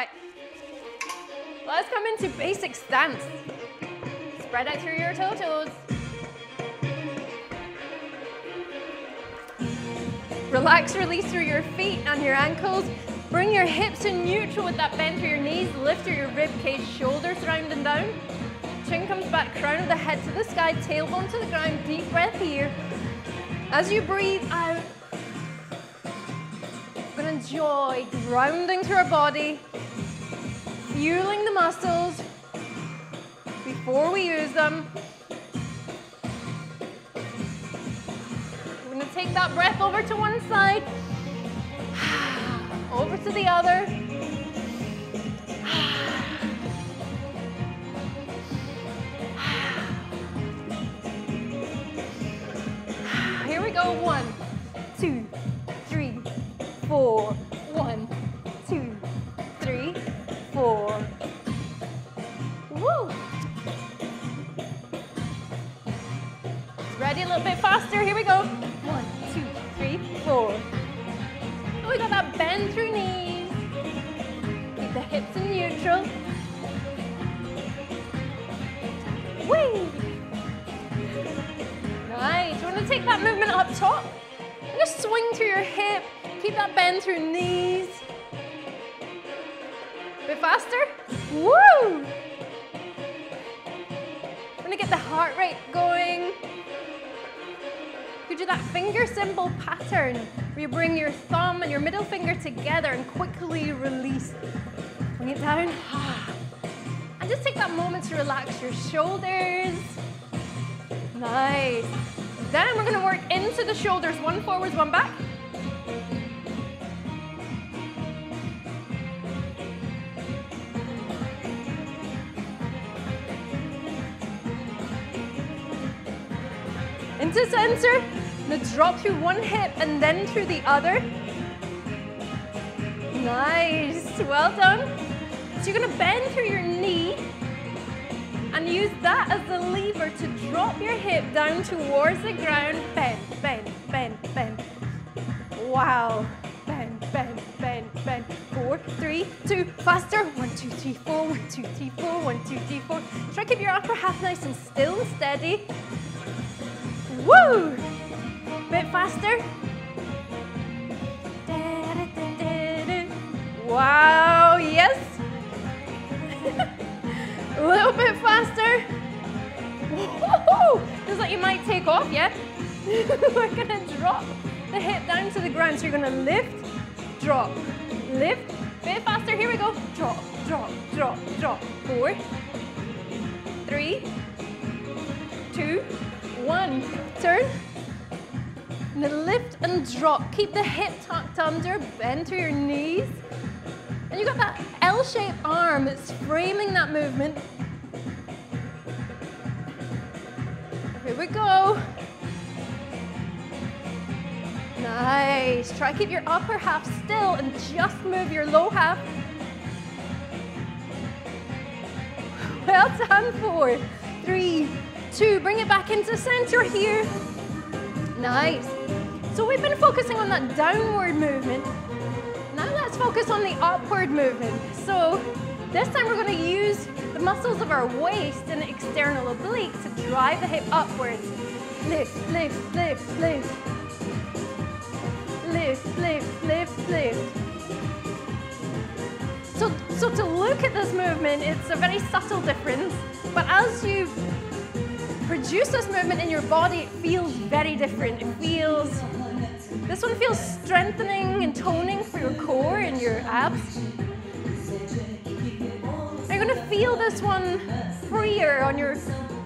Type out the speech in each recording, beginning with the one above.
right. Let's come into basic stance. Spread out through your toe toes. Relax, release through your feet and your ankles. Bring your hips to neutral with that bend through your knees. Lift through your rib cage, shoulders round and down. Chin comes back, crown of the head to the sky, tailbone to the ground. Deep breath here. As you breathe out, we're gonna enjoy grounding through our body, fueling the muscles before we use them. We're gonna take that breath over to one side, over to the other. Here we go. One, two, three, four. A little bit faster. Here we go. One, two, three, four. Oh, we got that bend through knees. Keep the hips in neutral. Whee! Nice. You want to take that movement up top? Just swing through your hip. Keep that bend through knees. A bit faster. Woo! We're gonna get the heart rate going. Do that finger cymbal pattern where you bring your thumb and your middle finger together and quickly release. Bring it down. And just take that moment to relax your shoulders. Nice. Then we're gonna work into the shoulders, one forwards, one back. Into center. Now drop through one hip and then through the other. Nice, well done. So you're gonna bend through your knee and use that as the lever to drop your hip down towards the ground. Bend, bend, bend, bend. Wow. Bend, bend, bend, bend. Four, three, two, faster. One, two, three, four. One, two, three, four. One, two, three, four. Try to keep your upper half nice and still and steady. Woo! Bit faster. Wow, yes. A little bit faster. Feels like you might take off, yeah? We're gonna drop the hip down to the ground. So you're gonna lift, drop, lift. Bit faster, here we go. Drop, drop, drop, drop. Four, three, two, one. Turn. Then lift and drop. Keep the hip tucked under, bend through your knees. And you've got that L-shaped arm that's framing that movement. Here we go. Nice. Try to keep your upper half still and just move your low half. Well done. Four, three, two. Bring it back into center here. Nice. So we've been focusing on that downward movement. Now let's focus on the upward movement. So this time we're going to use the muscles of our waist and external obliques to drive the hip upwards. Lift, lift, lift, lift. Lift, lift, lift, lift. So, so to look at this movement, it's a very subtle difference, but as you produce this movement in your body, it feels very different. It feels, this one feels strengthening and toning for your core and your abs. You're gonna feel this one freer on your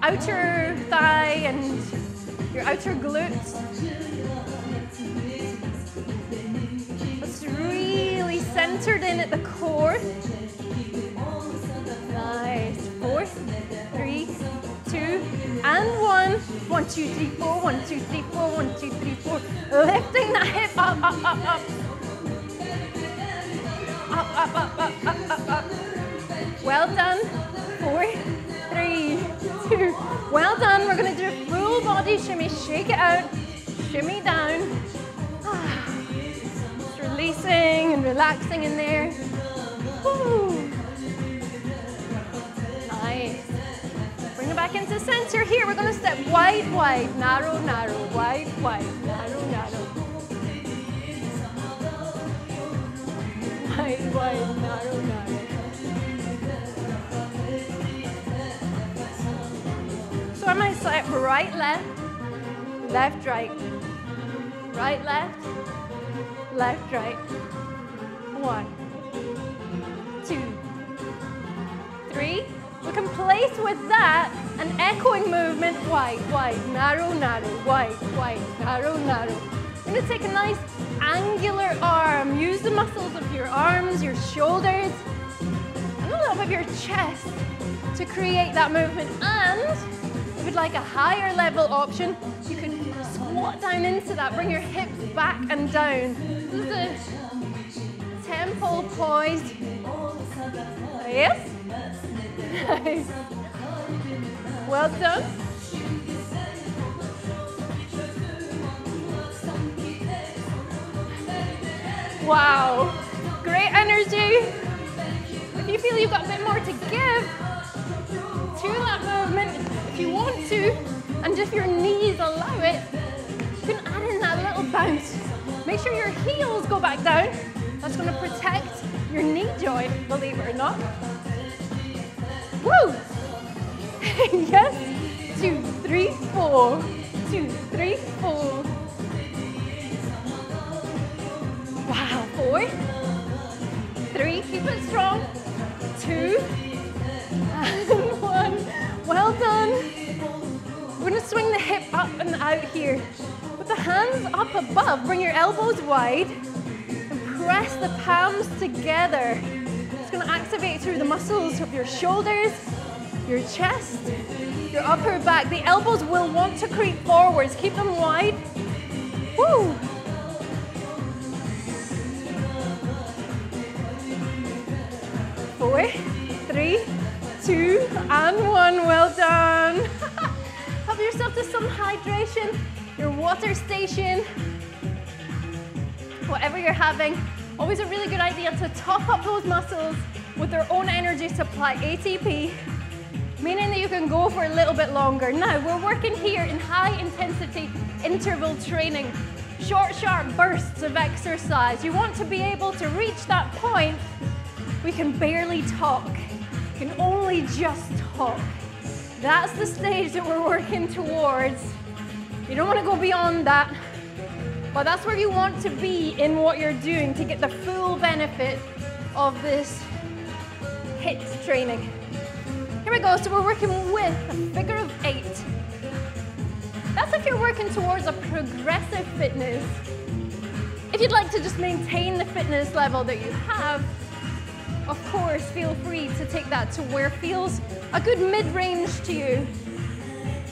outer thigh and your outer glutes. It's really centered in at the core. Nice. Four, three, two, and one. One, two, three, four. One, two, three, four. One, two, three, four. Lifting that hip up, up, up, up. Up, up, up, up, up, up, up. Well done. Four, three, two. Well done. We're to do a full body shimmy. Shake it out. Shimmy down. Just releasing and relaxing in there. Woo. We're gonna step wide, wide, narrow, narrow, wide, wide, narrow, narrow. Wide, wide, narrow, narrow. So I might step right, left, left, right, right, left, left, right. One, two, three. We can place with that an echoing movement, wide, wide, narrow, narrow, wide, wide, narrow, narrow. We're gonna take a nice angular arm. Use the muscles of your arms, your shoulders, and a little bit of your chest to create that movement. And if you'd like a higher level option, you can squat down into that. Bring your hips back and down. This is a temple poised. Yes? Well done. Wow. Great energy. If you feel you've got a bit more to give to that movement, if you want to, and if your knees allow it, you can add in that little bounce. Make sure your heels go back down. That's going to protect your knee joint, believe it or not. Woo! yes. Two, three, four. Two, three, four. Wow. Four. Three. Keep it strong. Two. And one. Well done. We're to swing the hip up and out here. With the hands up above, bring your elbows wide and press the palms together. It's going to activate through the muscles of your shoulders, your chest, your upper back. The elbows will want to creep forwards. Keep them wide. Woo! Four, three, two, and one. Well done. Help yourself to some hydration, your water station, whatever you're having. Always a really good idea to top up those muscles with their own energy supply, ATP, meaning that you can go for a little bit longer. Now, we're working here in high intensity interval training, short, sharp bursts of exercise. You want to be able to reach that point we can barely talk, can only just talk. That's the stage that we're working towards. You don't want to go beyond that, but that's where you want to be in what you're doing to get the full benefit of this HIIT training. Here we go, so we're working with a figure of eight. That's if you're working towards a progressive fitness. If you'd like to just maintain the fitness level that you have, of course, feel free to take that to where feels a good mid-range to you.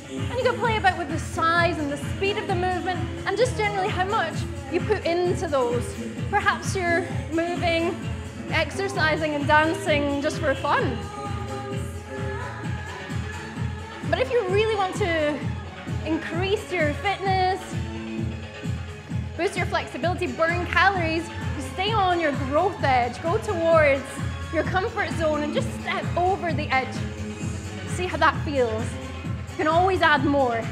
And you can play about with the size and the speed of the movement and just generally how much you put into those. Perhaps you're moving, exercising and dancing just for fun. But if you really want to increase your fitness, boost your flexibility, burn calories, stay on your growth edge, go towards your comfort zone and just step over the edge. See how that feels. You can always add more.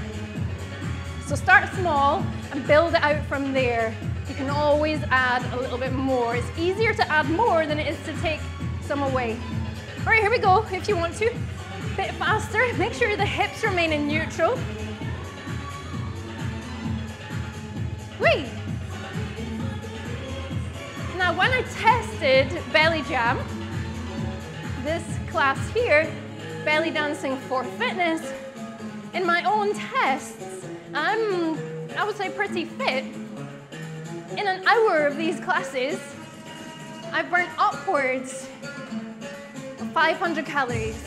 So start small and build it out from there. You can always add a little bit more. It's easier to add more than it is to take some away. All right, here we go, if you want to. Bit faster, make sure the hips remain in neutral. Wait. Now, when I tested BellyJam, this class here, Belly Dancing for Fitness, in my own tests, I'm, I would say, pretty fit. In an hour of these classes, I've burnt upwards of 500 calories,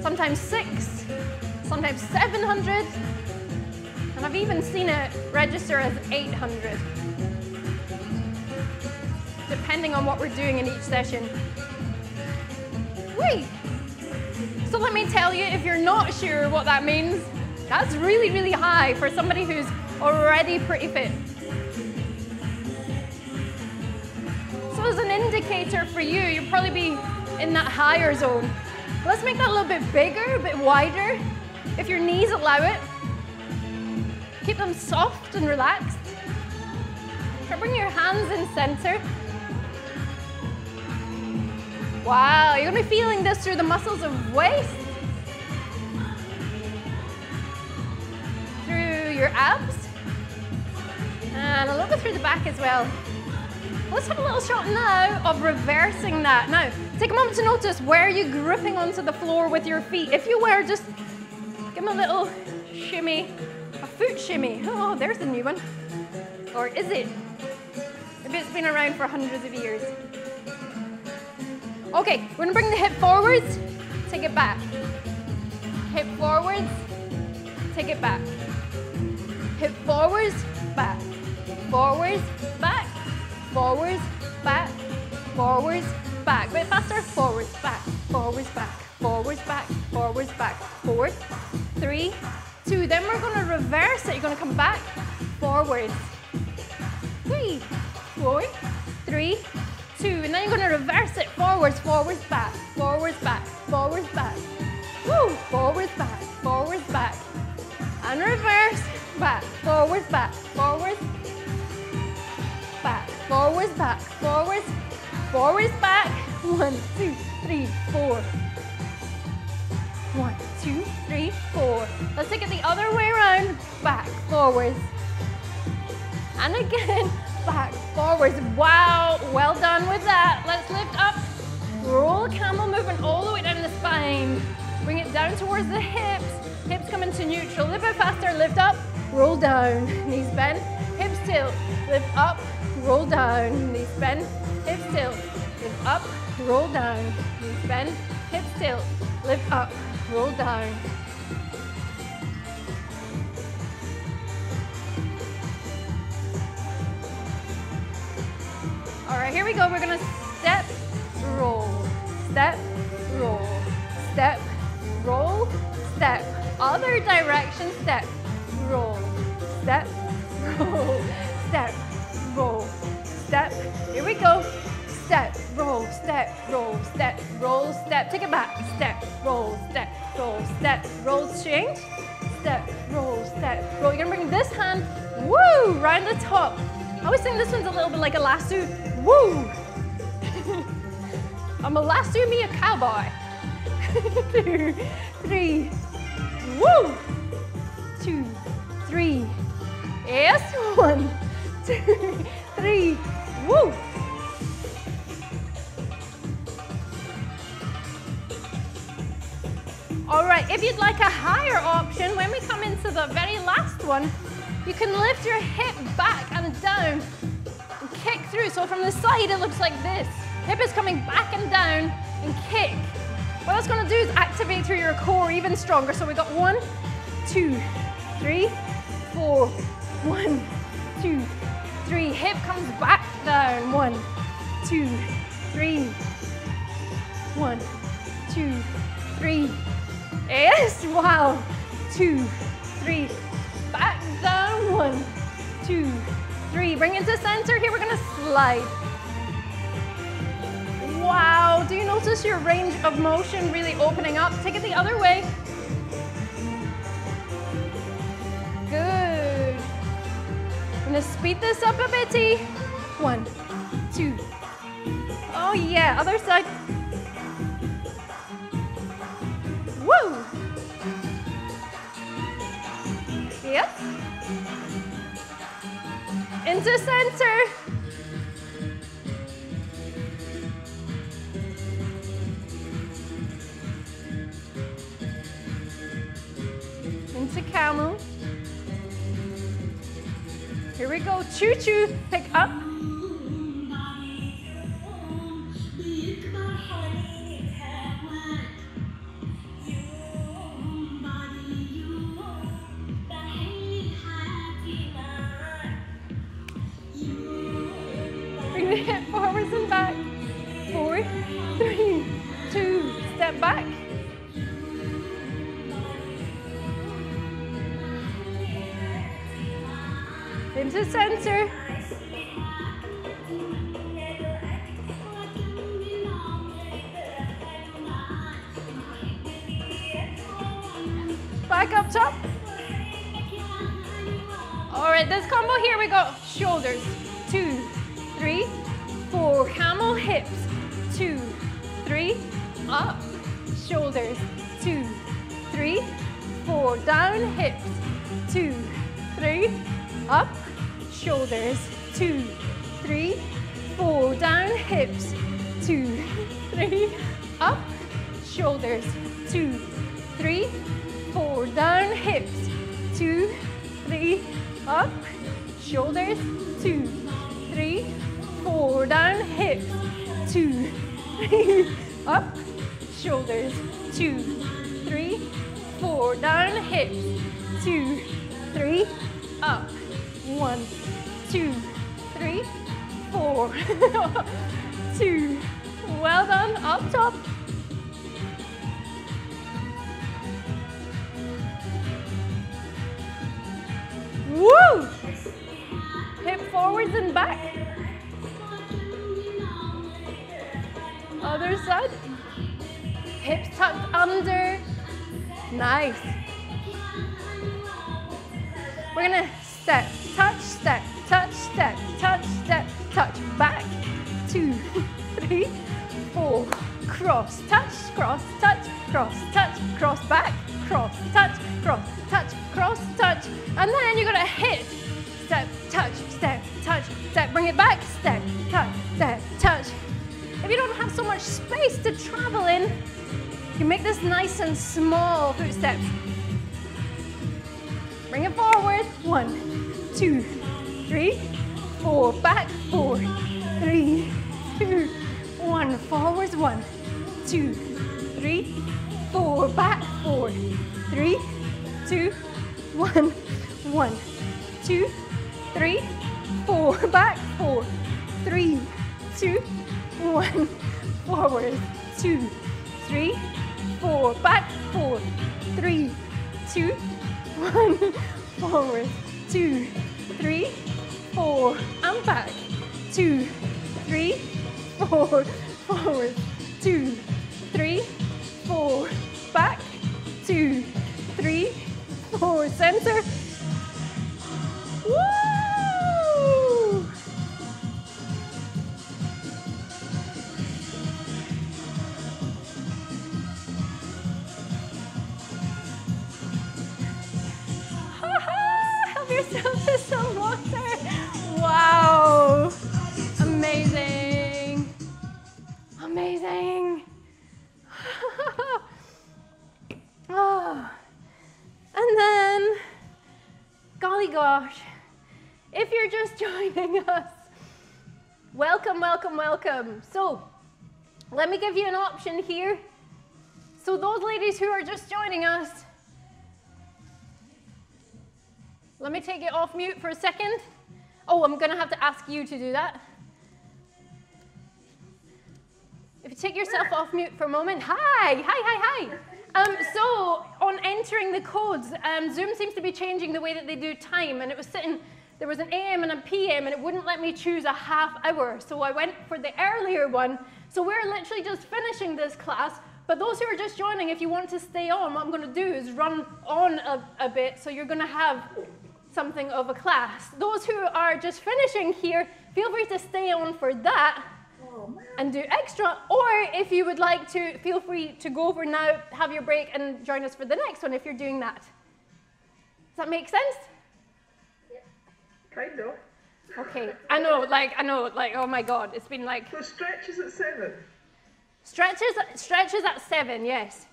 sometimes six, sometimes 700, and I've even seen it register as 800, depending on what we're doing in each session. Wait, so let me tell you, if you're not sure what that means, that's really, really high for somebody who's already pretty fit. So as an indicator for you, you'll probably be in that higher zone. Let's make that a little bit bigger, a bit wider. if your knees allow it. Keep them soft and relaxed. Try bring your hands in center. Wow, you're gonna be feeling this through the muscles of waist, through your abs, and a little bit through the back as well. Let's have a little shot now of reversing that. Now, take a moment to notice where you're gripping onto the floor with your feet. If you were, just give them a little shimmy, a foot shimmy. Oh, there's a new one. Or is it? Maybe it's been around for hundreds of years. Okay, we're gonna bring the hip forwards, take it back. Hip forwards, take it back. Hip forwards, back. Forwards, back. Forwards, back. Forwards, back. Bit faster. Forwards, back. Forwards, back. Forwards, back. Forwards, back. Four, three, two. Then we're gonna reverse it. You're gonna come back, forwards. Three, four, three, two, and then you're gonna reverse it, forwards, forwards, back, forwards, back, forwards, back. Woo, forwards, back, forwards, back. And reverse, back, forwards, back, forwards, back, forwards, back, forwards, forwards, back. One, two, three, four. One, two, three, four. Let's take it the other way around. Back, forwards. And again, back, forwards. Wow, well done with that. Let's lift up. Roll camel movement all the way down the spine. Bring it down towards the hips. Hips come into neutral. A little bit faster. Lift up, roll down. Knees bend, hips tilt. Lift up, roll down. Knees bend, hips tilt. Lift up, roll down. Knees bend, hip tilt. Lift up, roll down. All right, here we go. We're gonna step, roll, step, roll, step, roll, step. Other direction, step, roll, step, roll, step. Here we go. Step, roll, step, roll, step, roll, step. Take it back. Step, roll, step, roll, step, roll, change. Step, roll, step, roll. You're gonna bring this hand, woo, round the top. I always think this one's a little bit like a lasso. Woo! I'm a lasso me a cowboy. Two, three, woo! Two, three. Yes, one, two, three, woo! All right, if you'd like a higher option, when we come into the very last one, you can lift your hip back and down and kick through. So from the side, it looks like this. Hip is coming back and down and kick. What that's gonna do is activate through your core even stronger. So we got one, two, three, four, one, two, three. Hip comes back down. One, two, three. One, two, three. Yes, wow. Two, three. Back down. One, two, three. Bring it to center. Here we're gonna slide. Wow, do you notice your range of motion really opening up? Take it the other way. Gonna speed this up a bitty. One, two. Oh yeah, other side. Woo! Yep. Into center. Into camel. Here we go. Choo choo. Pick up. Into center. back up top. All right, this combo here we got shoulders, two, three, four, camel hips, two, three, up, shoulders, two, three, four, down, hips, two, three, up, shoulders, two, three, four, down, hips, two, three, up, shoulders, two, three, four, down, hips, two, three, up, shoulders, two, three, four, down, hips, two, three, up, shoulders, two, three, four, down, hips, two, three, up, one, two, three, four, two, well done, up top, Woo! Hip forwards and back. Other side. Hips tucked under. Nice. We're gonna step, touch, step, touch. Back. Two, three, four. Cross, touch, cross, touch, cross, touch, cross, back, cross, touch, cross, touch, cross, touch. And then you're gonna hit, step, touch, step, touch, step, bring it back, step, touch, step, touch. If you don't have so much space to travel in, you make this nice and small footsteps. Bring it forward, one, two, three, four, back, four, three, two, one, forwards, one, two, three, four, back, four, three, two, one, one, two, three, four, back, four, three, two, one, forward, two, three, four, back, four, three, two, one, forward, two, three, four, and back, two, three, four, forward, two, three, four, back, two, three, four, center. Woo! Gosh, if you're just joining us, welcome, welcome, welcome. So, let me give you an option here. So, those ladies who are just joining us, let me take it off mute for a second. Oh, I'm going to have to ask you to do that. If you take yourself off mute for a moment. Hi, hi, hi, hi. Um, so, on entering the codes, um, Zoom seems to be changing the way that they do time, and it was sitting, there was an AM and a PM, and it wouldn't let me choose a half hour. So, I went for the earlier one. So, we're literally just finishing this class. But those who are just joining, if you want to stay on, what I'm going to do is run on a, a bit, so you're going to have something of a class. Those who are just finishing here, feel free to stay on for that and do extra. Or if you would like to, feel free to go over now, have your break, and join us for the next one if you're doing that. Does that make sense? Kind of. Okay. I know, like, I know, like, oh my God, it's been like So stretches at seven. stretches, stretches at seven, yes.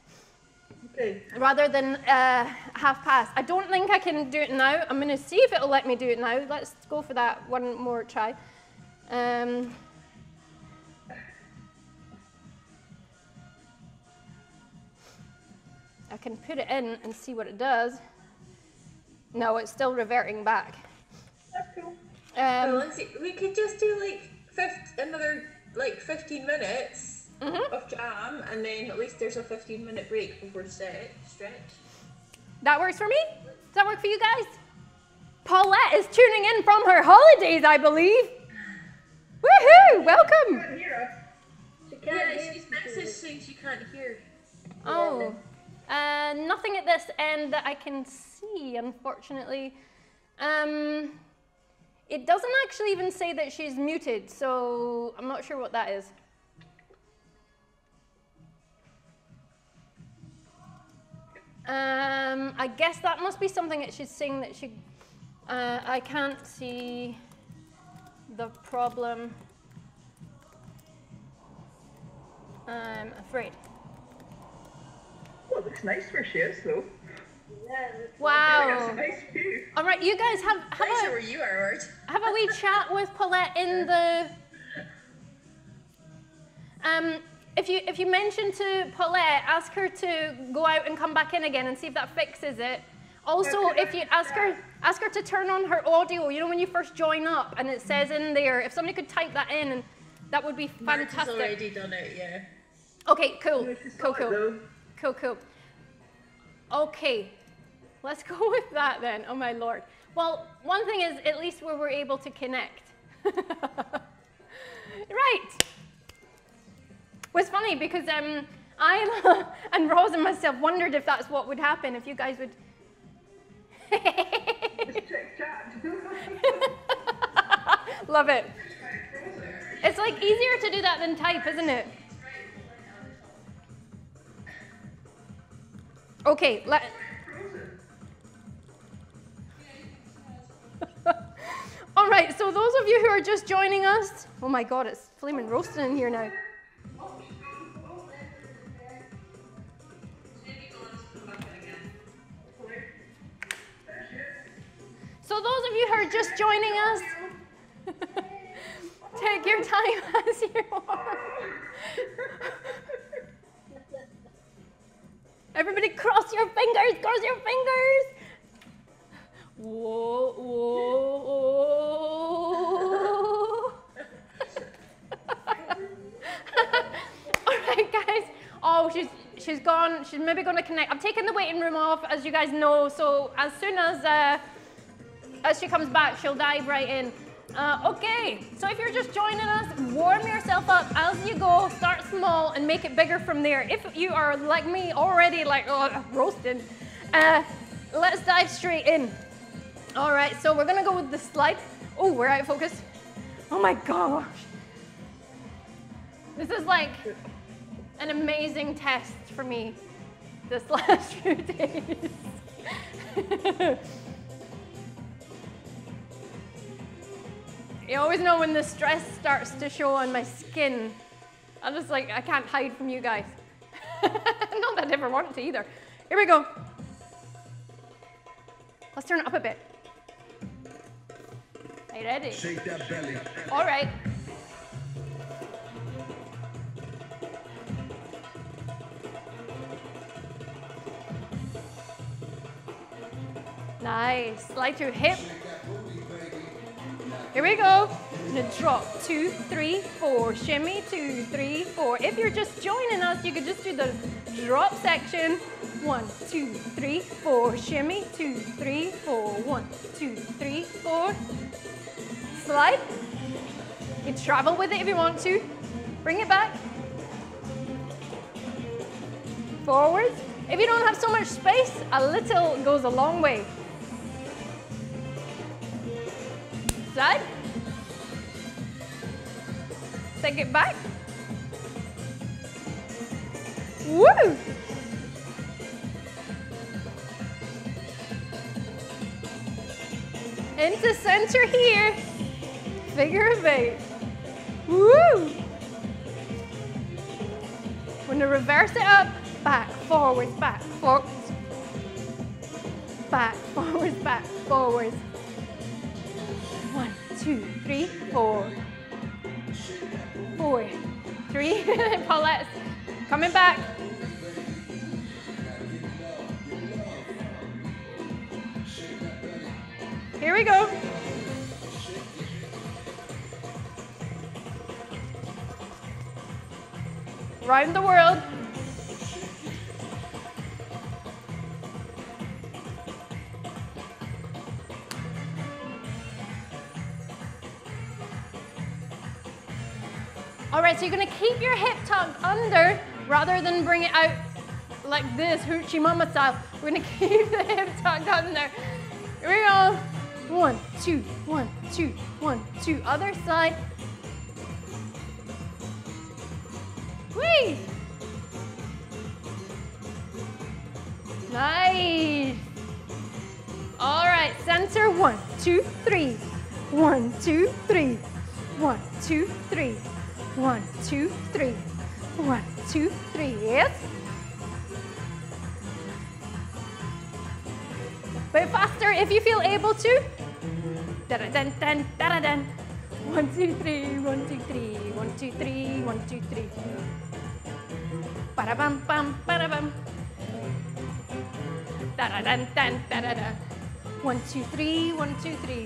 Okay. rather than uh, half past. I don't think I can do it now. I'm going to see if it'll let me do it now. Let's go for that one more try. Um, I can put it in and see what it does. No, it's still reverting back. That's cool. Um, Well, Lindsey, we could just do like 50, another like 15 minutes Mhm. of jam, and then at least there's a 15 minute break before stretch. Stretch. that works for me? Does that work for you guys? Paulette is tuning in from her holidays, I believe. Woohoo! Welcome. Can't hear us. Yeah, she's messaged saying she can't hear. Oh, Uh, nothing at this end that I can see, unfortunately. Um, it doesn't actually even say that she's muted, so I'm not sure what that is. Um, I guess that must be something that she's saying that she. Uh, I can't see the problem. I'm afraid. Oh, it looks nice where she is, though. Yeah. Wow. nice view. All right, you guys have have Nicer a, where you are, Word. have a wee chat with Paulette in the. Um, if you if you mention to Paulette, ask her to go out and come back in again and see if that fixes it. Also, if you ask her ask her to turn on her audio, you know when you first join up and it says in there, if somebody could type that in, and that would be fantastic. Mark has already done it, yeah. Okay, cool, cool, cool. Cool, cool. Okay, let's go with that then. Oh my lord. Well, one thing is at least we were able to connect. right. It Was funny because um, I and Rose and myself wondered if that's what would happen if you guys would. Just check chat. Love it. It's like easier to do that than type, isn't it? Okay, let. All right, so those of you who are just joining us, oh my God, it's flaming roasting in here now. So those of you who are just joining us, take your time as you are. Everybody cross your fingers, cross your fingers. Whoa, whoa, whoa. All right, guys. Oh, she's she's gone. She's maybe going to connect. I'm taking the waiting room off, as you guys know. So as soon as uh, as she comes back, she'll dive right in. Uh, okay, so if you're just joining us, warm yourself up as you go. Start small and make it bigger from there. If you are like me already, like oh, roasting, uh, let's dive straight in. All right, so we're gonna go with the slide. Oh, we're out of focus. Oh my gosh. This is like an amazing test for me this last few days. you always know when the stress starts to show on my skin. I'm just like, I can't hide from you guys. Not that I ever want to either. Here we go. Let's turn it up a bit. Are you ready? Shake that belly. All right. Nice. Slide your hip. Here we go. Drop. Two, three, four. Shimmy. Two, three, four. If you're just joining us, you could just do the drop section. One, two, three, four. Shimmy. Two, three, four. One, two, three, four. Slide. You can travel with it if you want to. Bring it back. Forward. If you don't have so much space, a little goes a long way. Slide. Take it back. Woo! Into center here. Figure of eight. Woo! When to reverse it up, back, forwards, back, forwards. Back, forwards, back, forwards. Two, three, four. Four, three. Paulette's coming back. Here we go. Round the world. So you're gonna keep your hip tucked under rather than bring it out like this, hoochie mama style. We're gonna keep the hip tucked there. Here we go. One, two, one, two, one, two. Other side. Whee! Nice. All right, center. One, two, three. One, two, three. One, two, three. One, two, three. One, two, three. Yes. Bit faster if you feel able to. Da da dun dun da da dun. One, two, three, one, two, three, one, two, three, one, two, three. Da bum bum, ba da bum. Da da dun dun da da da. One, two, three, one, two, three.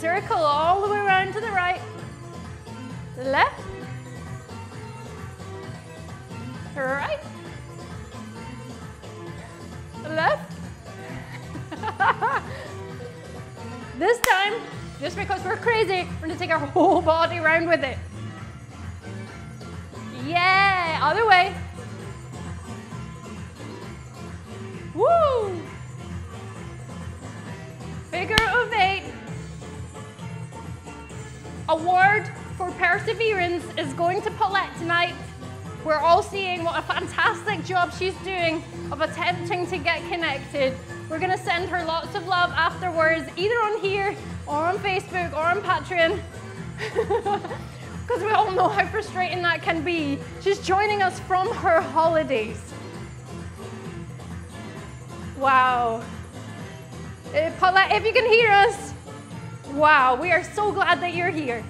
Circle all the way around to the right. Left. Right. Left. this time, just because we're crazy, we're gonna take our whole body around with it. Yeah, other way. Perseverance is going to Paulette tonight. We're all seeing what a fantastic job she's doing of attempting to get connected. We're going to send her lots of love afterwards, either on here or on Facebook or on Patreon. Because we all know how frustrating that can be. She's joining us from her holidays. Wow. Uh, Paulette, if you can hear us, wow, we are so glad that you're here.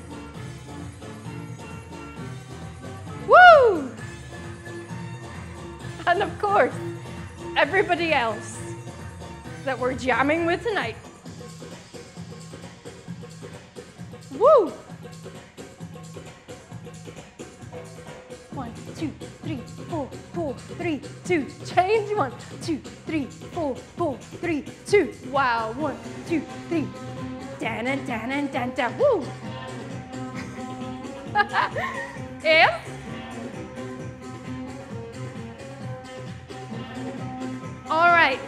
Woo! And of course, everybody else that we're jamming with tonight. Woo! One, two, three, four, four, three, two. Change. One, two, three, four, four, three, two. Wow. One, two, three. Dan and dan and dan dan. Woo! and all right.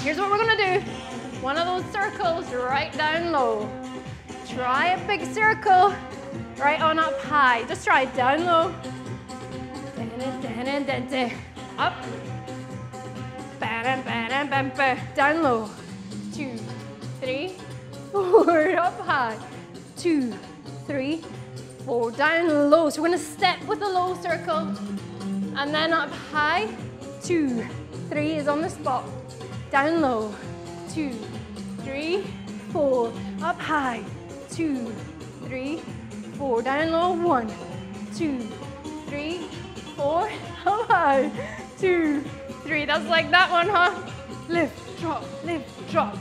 Here's what we're gonna do. One of those circles right down low. Try a big circle right on up high. Just try it down low. Up. Down low. Two, three, four. Up high. Two, three, four. Down low. So we're gonna step with a low circle. And then up high. Two, three is on the spot. Down low. Two, three, four. Up high. Two, three, four. Down low. One, two, three, four. Up high. Two, three. That's like that one, huh? Lift, drop, lift, drop.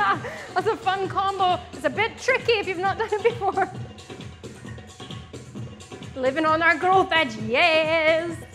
That's a fun combo. It's a bit tricky if you've not done it before. Living on our growth edge, yes.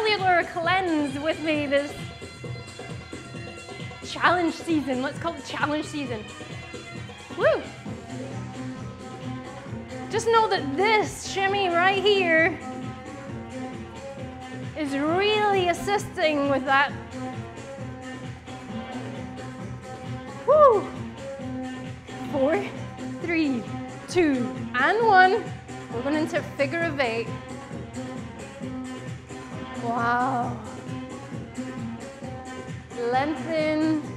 Cellular cleanse with me this challenge season, let's call it challenge season. Woo! Just know that this shimmy right here is really assisting with that. Woo! Four, three, two, and one. We're going into figure of eight. Wow. Lengthen.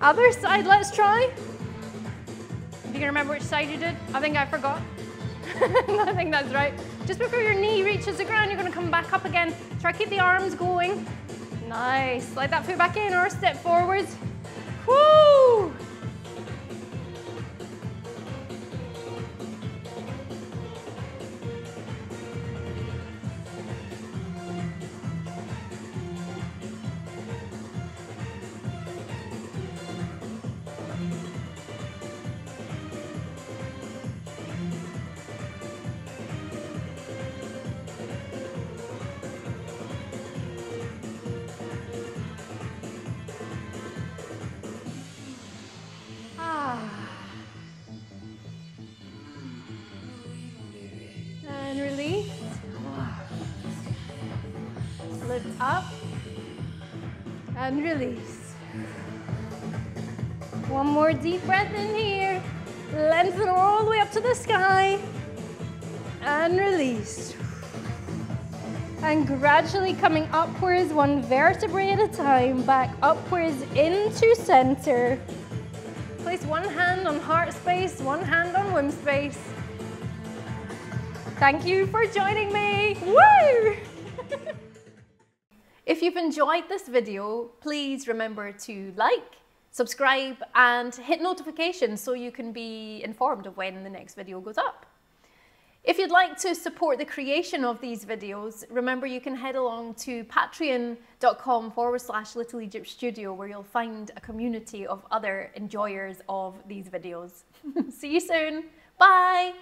Other side, let's try. If you can remember which side you did, I think I forgot. I think that's right. Just before your knee reaches the ground, you're gonna come back up again. Try keep the arms going. Nice, slide that foot back in or step forwards. Up to the sky. And release. And gradually coming upwards, one vertebrae at a time, back upwards into center. Place one hand on heart space, one hand on womb space. Thank you for joining me. Woo! if you've enjoyed this video, please remember to like, subscribe, and hit notifications so you can be informed of when the next video goes up. If you'd like to support the creation of these videos, remember you can head along to patreon.com forward slash Little Egypt Studio where you'll find a community of other enjoyers of these videos. See you soon. Bye.